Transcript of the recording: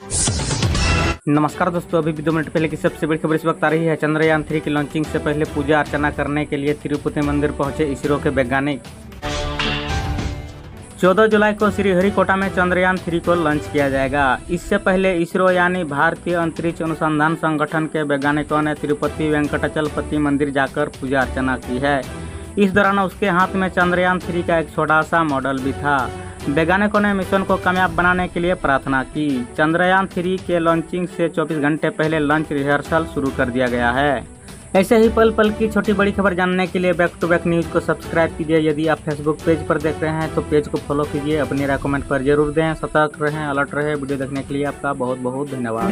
नमस्कार दोस्तों, अभी भी दो मिनट पहले की सबसे बड़ी खबर इस वक्त आ रही है। चंद्रयान थ्री की लॉन्चिंग से पहले पूजा अर्चना करने के लिए तिरुपति मंदिर पहुँचे इसरो के वैज्ञानिक। 14 जुलाई को श्रीहरिकोटा में चंद्रयान थ्री को लॉन्च किया जाएगा। इससे पहले इसरो यानी भारतीय अंतरिक्ष अनुसंधान संगठन के वैज्ञानिकों ने तिरुपति वेंकटाचलपति मंदिर जाकर पूजा अर्चना की है। इस दौरान उसके हाथ में चंद्रयान थ्री का एक छोटा सा मॉडल भी था। वैज्ञानिकों ने मिशन को कामयाब बनाने के लिए प्रार्थना की। चंद्रयान थ्री के लॉन्चिंग से 24 घंटे पहले लॉन्च रिहर्सल शुरू कर दिया गया है। ऐसे ही पल पल की छोटी बड़ी खबर जानने के लिए बैक टू बैक न्यूज़ को सब्सक्राइब कीजिए। यदि आप फेसबुक पेज पर देख रहे हैं तो पेज को फॉलो कीजिए। अपनी राय कमेंट पर ज़रूर दें। सतर्क रहें अलर्ट रहें। वीडियो देखने के लिए आपका बहुत बहुत धन्यवाद।